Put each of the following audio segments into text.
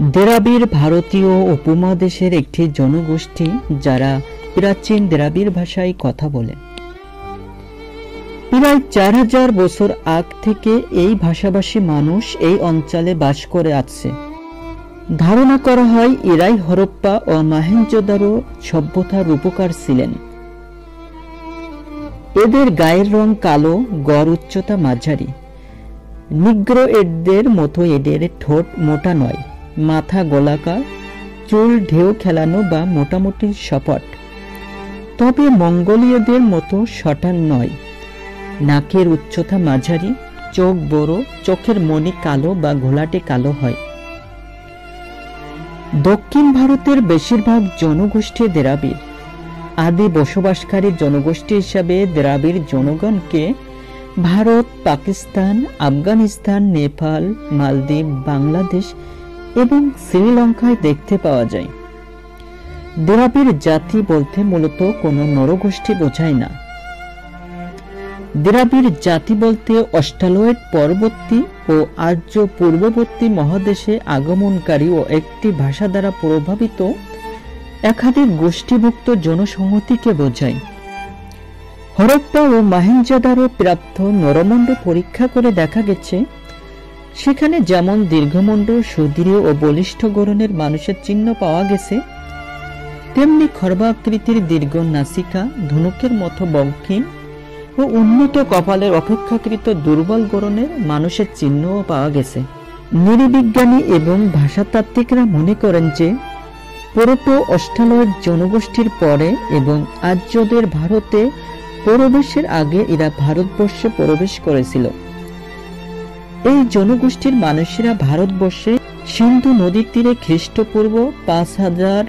দেরাবির ভারতীয় উপমহাদেশের একটি জনগোষ্ঠী যারা প্রাচীন দেরাবির ভাষায় কথা বলে। প্রায় চার হাজার বছর আগ থেকে এই ভাষাভাষী মানুষ এই অঞ্চলে বাস করে আছে। ধারণা করা হয় এরাই হরপ্পা ও মাহেঞ্জোদারো সভ্যতার রূপকার ছিলেন। এদের গায়ের রং কালো, গড় উচ্চতা মাঝারি। নিগ্রো এদের মতো এদের ঠোঁট মোটা নয়। মাথা গোলাকার, চুল ঢেউ খেলানো বা মোটামুটি সপট। তবে মঙ্গোলীয়দের মতো শটান নয়। নাকের উচ্চতা মাঝারি, চোখ বড়, চোখের মনি কালো বা ঘোলাটে কালো হয়। দক্ষিণ ভারতের বেশিরভাগ জনগোষ্ঠী দ্রাবিড়। আদি বসবাসকারী জনগোষ্ঠী হিসাবে দ্রাবিড় জনগণকে ভারত, পাকিস্তান, আফগানিস্তান, নেপাল, মালদ্বীপ, বাংলাদেশ এবং শ্রীলঙ্কায় দেখতে পাওয়া যায়। দ্রাবিড় জাতি বলতে মূলত কোনো নরগোষ্ঠী বোঝায় না। দ্রাবিড় জাতি বলতে অস্ট্রালয়েড পরবর্তী ও আর্য পূর্ববর্তী মহাদেশে আগমনকারী ও একটি ভাষা দ্বারা প্রভাবিত একাধিক গোষ্ঠীভুক্ত জনসংহতিকে বোঝায়। হরপ্পা ও মাহেঞ্জাদারো প্রাপ্ত নরমণ্ড পরীক্ষা করে দেখা গেছে সেখানে যেমন দীর্ঘমণ্ড সুদৃঢ় ও বলিষ্ঠ গরনের মানুষের চিহ্ন পাওয়া গেছে, তেমনি খর্বাকৃতির দীর্ঘ নাসিকা, ধনুকের মতো বঙ্কিম ও উন্নত কপালের অপেক্ষাকৃত দুর্বল গরনের মানুষের চিহ্নও পাওয়া গেছে। নৃবিজ্ঞানী এবং ভাষাতাত্ত্বিকরা মনে করেন যে পুরোটো অস্ট্রালয়েড জনগোষ্ঠীর পরে এবং আর্যদের ভারতে প্রবেশের আগে এরা ভারতবর্ষে প্রবেশ করেছিল। এই জনগোষ্ঠীর মানুষেরা ভারতবর্ষে সিন্ধু নদীর তীরে খ্রিস্টপূর্ব পাঁচ হাজার,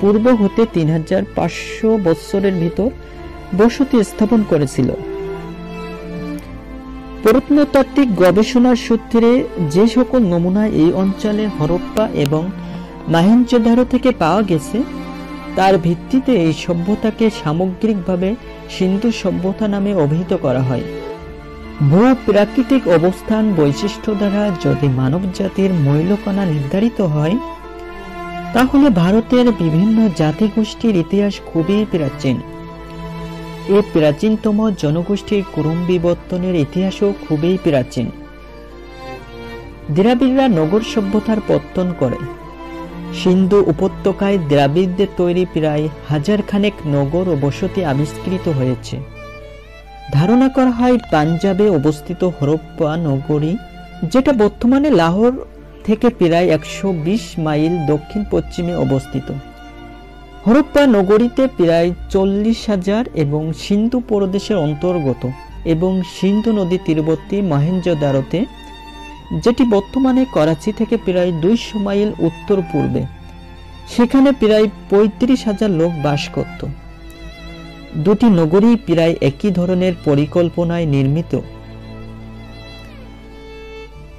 পূর্ব হতে তিন হাজার পাঁচশো বৎসরের ভিতর বসতি স্থাপন করেছিল। প্রত্নতাত্ত্বিক গবেষণার সূত্রে যে সকল নমুনা এই অঞ্চলে হরপ্পা এবং মাহেঞ্জোদারো থেকে পাওয়া গেছে, তার ভিত্তিতে এই সভ্যতাকে সামগ্রিকভাবে সিন্ধু সভ্যতা নামে অভিহিত করা হয়। ভূ প্রাকৃতিক অবস্থান বৈশিষ্ট্য দ্বারা যদি মানব জাতির মৈলকণা নির্ধারিত হয়, তাহলে ভারতের বিভিন্ন জাতিগোষ্ঠীর ইতিহাস খুবই প্রাচীন। এ প্রাচীনতম জনগোষ্ঠীর ক্রম বিবর্তনের ইতিহাসও খুবই প্রাচীন। দ্রাবিড়রা নগর সভ্যতার পত্তন করে। সিন্ধু উপত্যকায় দ্রাবিড়দের তৈরি প্রায় হাজার খানেক নগর ও বসতি আবিষ্কৃত হয়েছে। ধারণা করা হয় পাঞ্জাবে অবস্থিত হরপ্পা নগরী, যেটা বর্তমানে লাহোর থেকে প্রায় একশো বিশ মাইল দক্ষিণ পশ্চিমে অবস্থিত। হরপ্পা নগরীতে প্রায় চল্লিশ হাজার এবং সিন্ধু প্রদেশের অন্তর্গত এবং সিন্ধু নদী তীরবর্তী মহেঞ্জোদারোতে, যেটি বর্তমানে করাচি থেকে প্রায় দুইশো মাইল উত্তর পূর্বে সেখানে প্রায় পঁয়ত্রিশ হাজার লোক বাস করত। দুটি নগরী প্রায় একই ধরনের পরিকল্পনায় নির্মিত।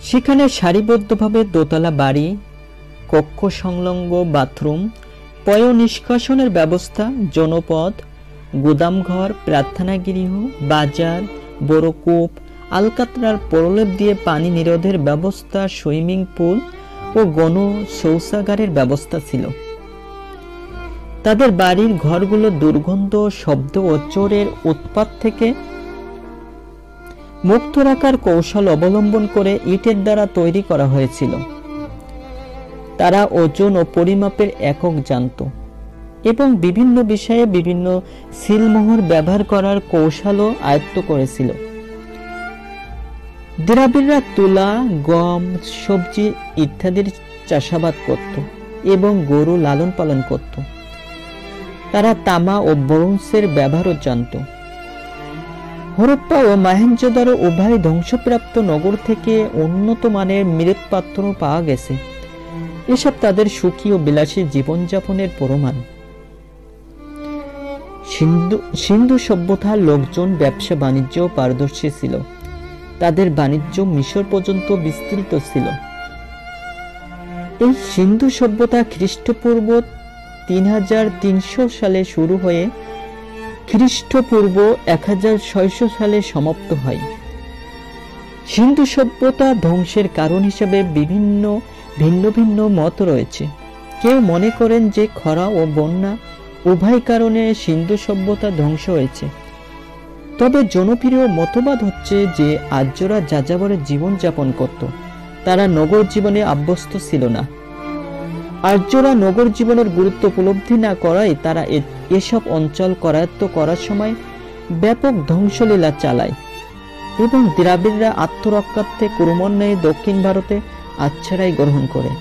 সেখানে সারিবদ্ধভাবে দোতলা বাড়ি, কক্ষ সংলগ্ন বাথরুম, পয় নিষ্কাশনের ব্যবস্থা, জনপদ, গুদামঘর, প্রার্থনাগৃহ, বাজার বড় কূপ আলকাতরার প্রলেপ দিয়ে পানি নিরোধের ব্যবস্থা, সুইমিং পুল ও গণ শৌচাগারের ব্যবস্থা ছিল। তাদের বাড়ির ঘরগুলো দুর্গন্ধ, শব্দ ও চোরের উৎপাত থেকে মুক্ত রাখার কৌশল অবলম্বন করে ইটের দ্বারা তৈরি করা হয়েছিল। তারা ওজন ও পরিমাপের একক জানত এবং বিভিন্ন বিষয়ে বিভিন্ন সিলমোহর ব্যবহার করার কৌশলও আয়ত্ত করেছিল। দ্রাবিড়রা তুলা, গম, সবজি ইত্যাদির চাষাবাদ করত এবং গরু লালন পালন করত। তারা তামা ও ব্রোঞ্জের ব্যবহারও জানত। হরপ্পা ও মাহেঞ্জোদারো উভয় ধ্বংসপ্রাপ্ত নগর থেকে উন্নত মানের মৃৎপাত্র পাওয়া গেছে। এসব তাদের সুখী ও বিলাসী জীবনযাপনের প্রমাণ। সিন্ধু সিন্ধু সভ্যতার লোকজন ব্যবসা বাণিজ্য পারদর্শী ছিল। তাদের বাণিজ্য মিশর পর্যন্ত বিস্তৃত ছিল। এই সিন্ধু সভ্যতা খ্রিস্টপূর্ব তিন হাজার তিনশো সালে শুরু হয়ে খ্রিস্টপূর্ব এক হাজার ছয়শো সালে সমাপ্ত হয়। সিন্ধু সভ্যতা ধ্বংসের কারণ হিসেবে বিভিন্ন ভিন্ন ভিন্ন মত রয়েছে। কেউ মনে করেন যে খরা ও বন্যা উভয় কারণে সিন্ধু সভ্যতা ধ্বংস হয়েছে। তবে জনপ্রিয় মতবাদ হচ্ছে যে আর্যরা যাযাবরের জীবনযাপন করত। তারা নগর জীবনে আভ্যস্ত ছিল না। আর্যরা নগর জীবনের গুরুত্ব উপলব্ধি না করায় তারা এসব অঞ্চল করায়ত্ত করার সময় ব্যাপক ধ্বংসলীলা চালায় এবং দ্রাবিড়রা আত্মরক্ষার্থে কুরুমন্যায় দক্ষিণ ভারতে আচ্ছাড়াই গ্রহণ করে,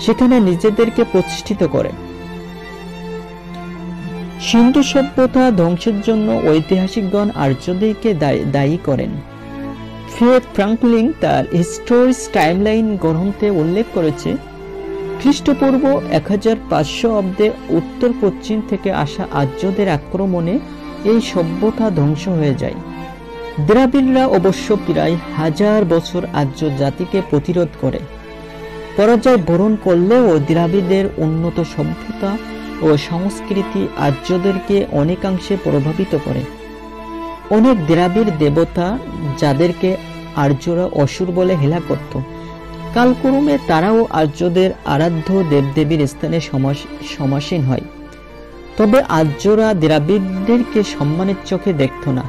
সেখানে নিজেদেরকে প্রতিষ্ঠিত করে। সিন্ধু সভ্যতা ধ্বংসের জন্য ঐতিহাসিকগণ আর্যদেরকে দায়ী করেন। ফ্রেড ফ্রাঙ্কলিং তার হিস্টোরিস টাইমলাইন গ্রন্থে উল্লেখ করেছে খ্রিস্টপূর্ব এক হাজার পাঁচশো অব্দে উত্তর পশ্চিম থেকে আসা আর্যদের আক্রমণে এই সভ্যতা ধ্বংস হয়ে যায়। দ্রাবিড়রা অবশ্য প্রায় হাজার বছর আর্য জাতিকে প্রতিরোধ করে। পরাজয় বরণ করলেও দ্রাবিড়দের উন্নত সভ্যতা ও সংস্কৃতি আর্যদেরকে অনেকাংশে প্রভাবিত করে। অনেক দ্রাবিড় দেবতা যাদেরকে আর্যরা অসুর বলে হেলা করত। কালক্রমে তারাও আর্যদের আরাধ্য দেবদেবীর স্থানে সমাসীন হয়। তবে আর্যরা দ্রাবিড়দেরকে সম্মানের চোখে দেখত না।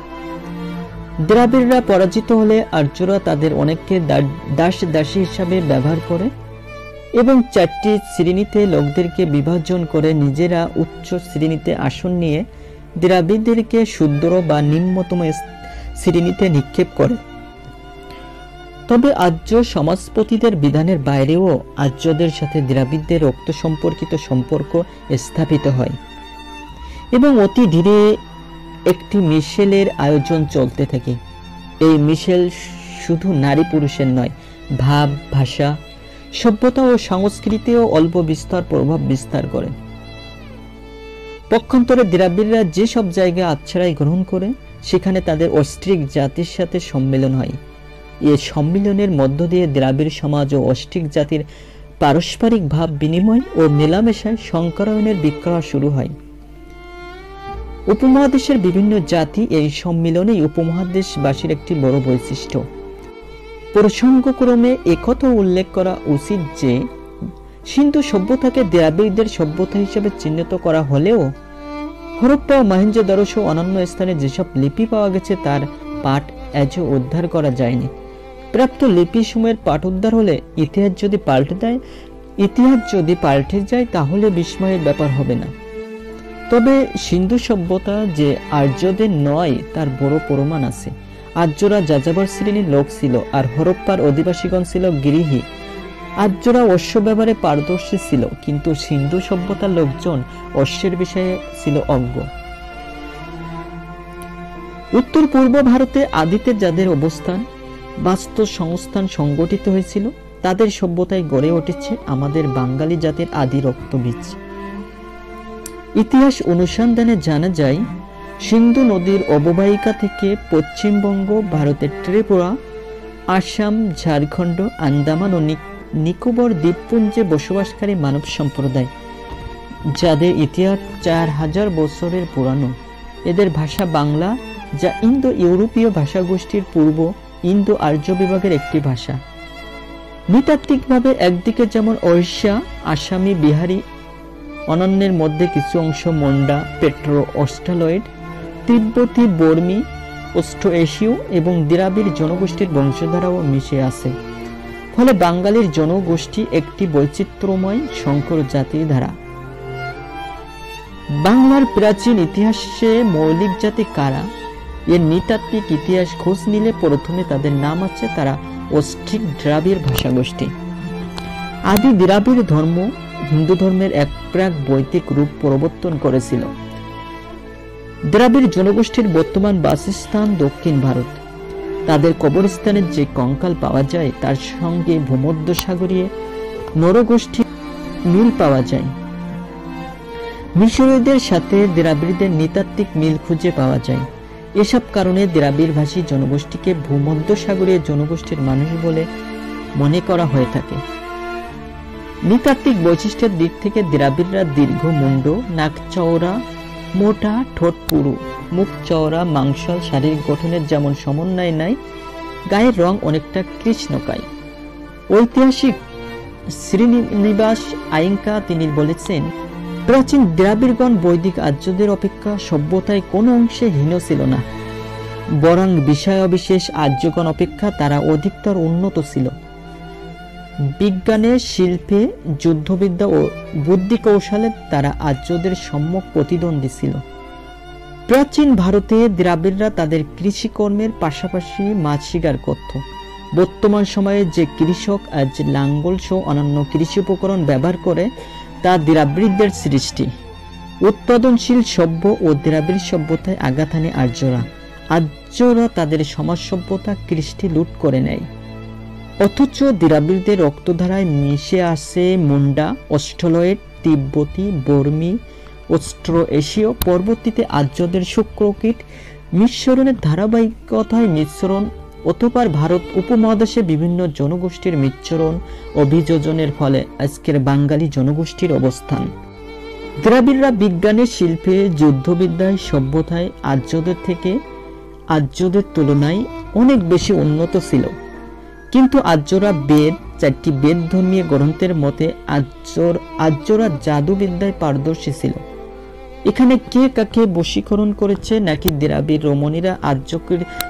দ্রাবিড়রা পরাজিত হলে আর্যরা তাদের অনেককে দাস, দাসী হিসাবে ব্যবহার করে এবং চারটি শ্রেণীতে লোকদেরকে বিভাজন করে নিজেরা উচ্চ শ্রেণীতে আসন নিয়ে দ্রাবিড়দেরকে শুদ্র বা নিম্নতম শ্রেণীতে নিক্ষেপ করে। তবে আর্য সমাজপতিদের বিধানের বাইরেও আর্যদের সাথে দ্রাবিড়দের রক্ত সম্পর্কিত সম্পর্ক স্থাপিত হয় এবং অতি ধীরে একটি মিশেলের আয়োজন চলতে থাকে। এই মিশেল শুধু নারী পুরুষের নয়, ভাব, ভাষা, সভ্যতা ও সংস্কৃতিও অল্প বিস্তার প্রভাব বিস্তার করে। পক্ষান্তরে দ্রাবিড়রা যেসব জায়গায় আচ্ছাড়াই গ্রহণ করে, সেখানে তাদের অস্ট্রিক জাতির সাথে সম্মেলন হয়। এ সম্মিলনের মধ্য দিয়ে দ্রাবিড় সমাজ ও অস্ট্রিক জাতির পারস্পরিক ভাব বিনিময় ও মেলামেশায় সংকরায়নের বিক্রয় শুরু হয়। উপমহাদেশের বিভিন্ন জাতি এই সম্মিলনেই উপমহাদেশবাসীর একটি বড় বৈশিষ্ট্য। প্রসঙ্গক্রমে একথা উল্লেখ করা উচিত যে, সিন্ধু সভ্যতাকে দ্রাবিড়দের সভ্যতা হিসেবে চিহ্নিত করা হলেও, হরপ্পা ও মহেঞ্জোদারো সহ অন্যান্য স্থানে যেসব লিপি পাওয়া গেছে তার পাঠ এজও উদ্ধার করা যায়নি। প্রাপ্ত লিপি সময়ের পাঠ উদ্ধার হলে ইতিহাস যদি পাল্টে দেয়, ইতিহাস যদি পাল্টে যায়, তাহলে বিস্ময়ের ব্যাপার হবে না। তবে সিন্ধু সভ্যতা যে আর্যদের নয়, তার বড় প্রমাণ আছে। আর্যরা যাযাবর শ্রেণির লোক ছিল আর হরপ্পার অধিবাসীগণ ছিল গৃহী। আর্যরা অশ্ব ব্যবহারে পারদর্শী ছিল, কিন্তু সিন্ধু সভ্যতার লোকজন অশ্বের বিষয়ে ছিল অজ্ঞ। উত্তর পূর্ব ভারতে আদিতে যাদের অবস্থান বাস্তব সংস্থান সংগঠিত হয়েছিল, তাদের সভ্যতায় গড়ে উঠেছে আমাদের বাঙালি জাতির আদি রক্তবীজ। ইতিহাস অনুসন্ধানে জানা যায়, সিন্ধু নদীর অববাহিকা থেকে পশ্চিমবঙ্গ, ভারতের ত্রিপুরা, আসাম, ঝাড়খণ্ড, আন্দামান ও নিকোবর দ্বীপপুঞ্জে বসবাসকারী মানব সম্প্রদায়, যাদের ইতিহাস চার হাজার বছরের পুরানো। এদের ভাষা বাংলা, যা ইন্দো ইউরোপীয় ভাষাগোষ্ঠীর পূর্ব ইন্দো আর্য বিভাগের একটি ভাষা। নৃতাত্ত্বিকভাবে একদিকে যেমন ওড়িশা, আসামি, বিহারি, অনন্যের মধ্যে কিছু অংশ মন্ডা, পেট্রো, অস্ট্রালয়েড, তিব্বতী, বর্মী অস্ট্রো এশীয় এবং দ্রাবিড় জনগোষ্ঠীর বংশধারাও মিশে আছে। ফলে বাঙালির জনগোষ্ঠী একটি বৈচিত্র্যময় শঙ্কর জাতির ধারা। বাংলার প্রাচীন ইতিহাসে মৌলিক জাতি কারা? এর নৃতাত্ত্বিক ইতিহাস খোঁজ নিলে প্রথমে তাদের নাম আছে তারা অস্ট্রিক দ্রাবিড় ভাষাগোষ্ঠী। আদি দ্রাবিড় ধর্ম হিন্দু ধর্মের এক প্রাক বৈদিক রূপ প্রবর্তন করেছিল। দ্রাবিড় জনগোষ্ঠীর বর্তমান বাসস্থান দক্ষিণ ভারত। তাদের কবরস্থানের যে কঙ্কাল পাওয়া যায়, তার সঙ্গে ভূমধ্য সাগরীয় নরগোষ্ঠী মিল পাওয়া যায়। মিশরীয়দের সাথে দ্রাবিড়দের নৃতাত্ত্বিক মিল খুঁজে পাওয়া যায়। এসব কারণে দ্রাবিড় ভাষী জনগোষ্ঠীকে ভূমধ্য সাগরীয় জনগোষ্ঠীর মানুষ বলে মনে করা হয়ে থাকে। নৃতাত্ত্বিক বৈশিষ্ট্যের দিক থেকে দ্রাবিড়রা দীর্ঘ মুন্ড, নাক চওড়া, মোটা, ঠোঁট পুরু, মুখ চওড়া, মাংসল, শারীরিক গঠনের যেমন সমন্বয় নাই, গায়ের রং অনেকটা কৃষ্ণকায়। ঐতিহাসিক শ্রীনিবাস আইঙ্কা তিনি বলেছেন প্রাচীন দ্রাবিড়গণ বৈদিক আর্যদের অপেক্ষা সভ্যতায় কোনো অংশে হীন ছিল না। বরং বিষয় অবিশেষ আর্যগণ অপেক্ষা তারা অধিকতর উন্নত ছিল। বিজ্ঞানে, শিল্পে, যুদ্ধবিদ্যা ও বুদ্ধি কৌশলে তারা আর্যদের সম্যক প্রতিদ্বন্দ্বী ছিল। প্রাচীন ভারতে দ্রাবিড়রা তাদের কৃষিকর্মের পাশাপাশি মাছ শিকার করত। বর্তমান সময়ে যে কৃষক আজ লাঙ্গল সহ অন্যান্য কৃষি উপকরণ ব্যবহার করে তা দ্রাবিড়দের সৃষ্টি। উৎপাদনশীল সভ্য ও দ্রাবিড় সভ্যতায় আঘাত আর্যরা। আর্যরা তাদের সমাজ সভ্যতা কৃষ্টি লুট করে নেয়। অথচ দ্রাবিড়দের রক্তধারায় মিশে আসে মুন্ডা অস্ট্রলয়েড তিব্বতী, বর্মী অস্ট্রো এশীয় পরবর্তীতে আর্যদের শুক্রকীট মিশ্রণের ধারাবাহিকতায় মিশ্রণ অতপার ভারত উপমহাদেশে বিভিন্ন জনগোষ্ঠীর মিশ্রণ অভিযোজনের ফলে আজকের বাঙালি জনগোষ্ঠীর অবস্থান। দ্রাবিড়রা বিজ্ঞানের শিল্পে, যুদ্ধবিদ্যায়, সভ্যতায়, আর্যদের থেকে আর্যদের তুলনায় অনেক বেশি উন্নত ছিল। কিন্তু আর্যরা বেদ, চারটি বেদ ধর্মীয় গ্রন্থের মতে আর্যর, আর্যরা জাদুবিদ্যায় পারদর্শী ছিল। এখানে কে কাকে বশীকরণ করেছে, নাকি দ্রাবিড় রমণীরা আর্য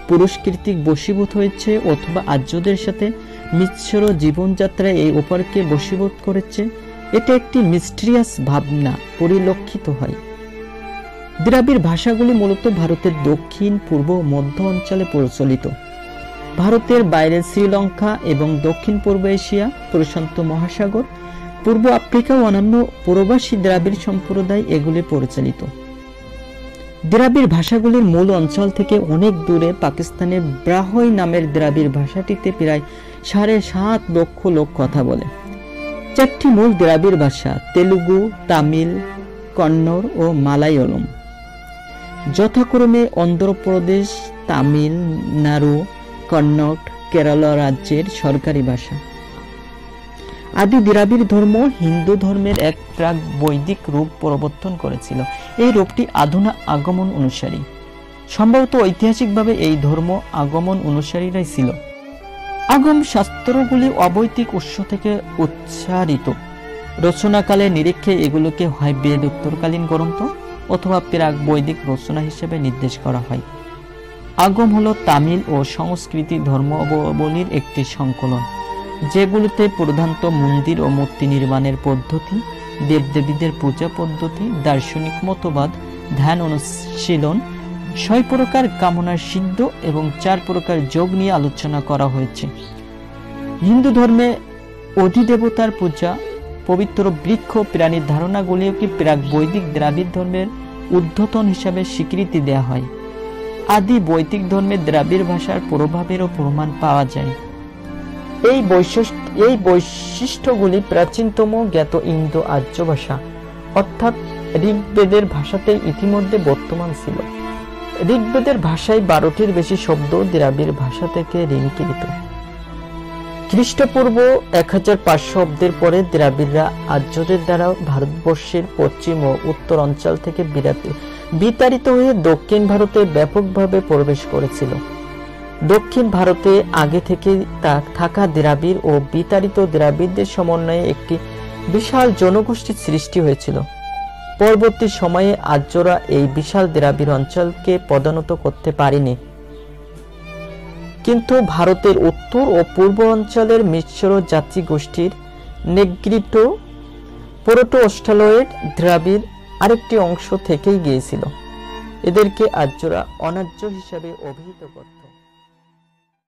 পুরস্কৃতিক বশীভূত হয়েছে অথবা আর্যদের সাথে মিশ্র জীবনযাত্রায় এই ওপারকে বশীভূত করেছে? এটা একটি মিস্ট্রিয়াস ভাবনা, পরিলক্ষিত হয়। দ্রাবিড় ভাষাগুলি মূলত ভারতের দক্ষিণ, পূর্ব, মধ্য অঞ্চলে প্রচলিত। ভারতের বাইরে শ্রীলঙ্কা এবং দক্ষিণ পূর্ব এশিয়া, প্রশান্ত মহাসাগর পূর্ব আফ্রিকা ও অন্যান্য প্রবাসী দ্রাবিড় সম্প্রদায় এগুলি পরিচালিত। দ্রাবিড় ভাষাগুলির মূল অঞ্চল থেকে অনেক দূরে পাকিস্তানের ব্রাহই নামের দ্রাবিড় ভাষাটিতে প্রায় সাড়ে সাত লক্ষ লোক কথা বলে। চারটি মূল দ্রাবিড় ভাষা তেলুগু, তামিল, কন্নড় ও মালায়ালম। যথাক্রমে অন্ধ্রপ্রদেশ, তামিল নাড়ু কন্নড় কেরালা রাজ্যের সরকারি ভাষা। আদি দ্রাবিড় ধর্ম হিন্দু ধর্মের এক প্রাক বৈদিক রূপ প্রবর্তন করেছিল। এই রূপটি আধুনা আগমন অনুসারী। সম্ভবত ঐতিহাসিকভাবে এই ধর্ম আগমন অনুসারীরাই ছিল। আগম শাস্ত্রগুলি অবৈতিক উৎস থেকে উচ্চারিত। রচনাকালে নিরীক্ষে এগুলোকে হয় বেদ উত্তরকালীন গ্রন্থ অথবা প্রাক বৈদিক রচনা হিসেবে নির্দেশ করা হয়। আগম হল তামিল ও সংস্কৃতি ধর্মাবলীর একটি সংকলন। যেগুলোতে প্রধানত মন্দির ও মূর্তি নির্মাণের পদ্ধতি, দেবদেবীদের পূজা পদ্ধতি, দার্শনিক মতবাদ, ধ্যান অনুশীলন, ছয় প্রকার কামনার সিদ্ধ এবং চার প্রকার যোগ নিয়ে আলোচনা করা হয়েছে। হিন্দু ধর্মে অধিদেবতার পূজা, পবিত্র বৃক্ষ, প্রাণীর ধারণাগুলিকে প্রাক বৈদিক দ্রাবিড় ধর্মের উদ্ধতন হিসাবে স্বীকৃতি দেওয়া হয়? আদি বৈদিক ধর্মে দ্রাবিড় ভাষার প্রভাবেরও প্রমাণ পাওয়া যায়। এই বৈশিষ্ট্য এই বৈশিষ্ট্যগুলি প্রাচীনতম জ্ঞাত ইন্দো আর্য ভাষা। অর্থাৎ ঋগ্বেদের ভাষাতেই ইতিমধ্যে বর্তমান ছিল। ঋগ্বেদের ভাষায় বারোটির বেশি শব্দ দ্রাবিড় ভাষা থেকে ঋণকৃত খ্রিস্টপূর্ব এক হাজার পাঁচশো অব্দের পরে দ্রাবিড়রা আর্যদের দ্বারা ভারতবর্ষের পশ্চিম ও উত্তর অঞ্চল থেকে বিরাতে বিতাড়িত হয়ে দক্ষিণ ভারতে ব্যাপকভাবে প্রবেশ করেছিল। দক্ষিণ ভারতে আগে থেকে থাকা দ্রাবিড় ও বিতাড়িত দ্রাবিড়দের সমন্বয়ে একটি বিশাল জনগোষ্ঠীর সৃষ্টি হয়েছিল। পরবর্তী সময়ে আর্যরা এই বিশাল দ্রাবিড় অঞ্চলকে পদানত করতে পারেনি। কিন্তু ভারতের উত্তর ও পূর্ব অঞ্চলের মিশ্র জাতি গোষ্ঠীর নেগৃত পোরোটো অস্ট্রালয়েড দ্রাবিড় আরেকটি অংশ থেকেই গিয়েছিল। এদেরকে আর্যরা অনার্য হিসাবে অভিহিত করত।